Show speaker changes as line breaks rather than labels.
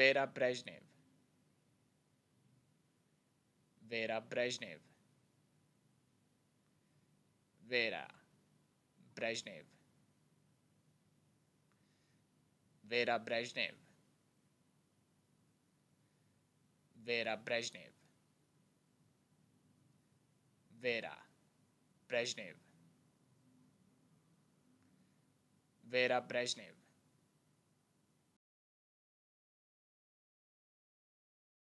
Vera Brezhnev. Vera Brezhnev. Vera Brezhnev. Vera Brezhnev. Vera Brezhnev. Vera Brezhnev. Vera Brezhnev.